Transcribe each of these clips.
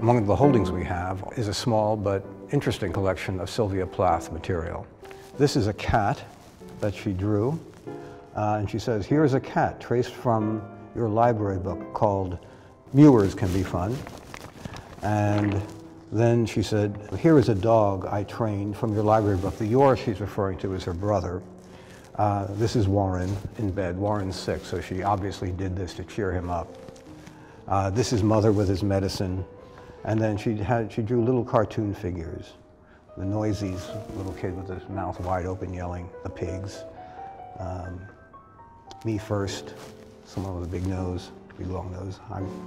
Among the holdings we have is a small but interesting collection of Sylvia Plath material. This is a cat that she drew, uh, and she says, here's a cat traced from your library book called Mewers Can Be Fun. And then she said, here is a dog I trained from your library book. The yours she's referring to is her brother. Uh, this is Warren in bed. Warren's sick, so she obviously did this to cheer him up. Uh, this is mother with his medicine. And then she, had, she drew little cartoon figures. The Noisies, little kid with his mouth wide open yelling, the pigs. Um, me first, someone with a big nose, big long nose,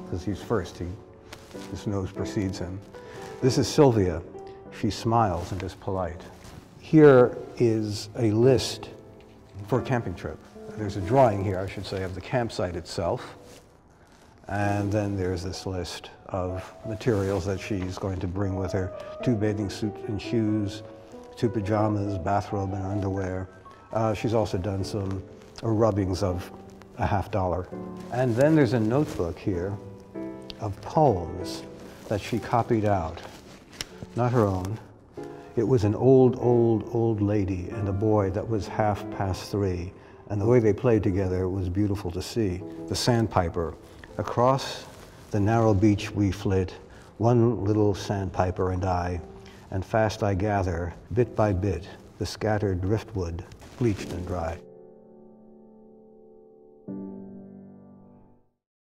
because he's first, he, his nose precedes him. This is Sylvia. She smiles and is polite. Here is a list for a camping trip. There's a drawing here, I should say, of the campsite itself. And then there's this list of materials that she's going to bring with her. Two bathing suits and shoes, two pajamas, bathrobe and underwear. Uh, she's also done some rubbings of a half dollar. And then there's a notebook here of poems that she copied out, not her own. It was an old, old, old lady and a boy that was half past three. And the way they played together was beautiful to see. The sandpiper. Across the narrow beach we flit, one little sandpiper and I, and fast I gather, bit by bit, the scattered driftwood, bleached and dry.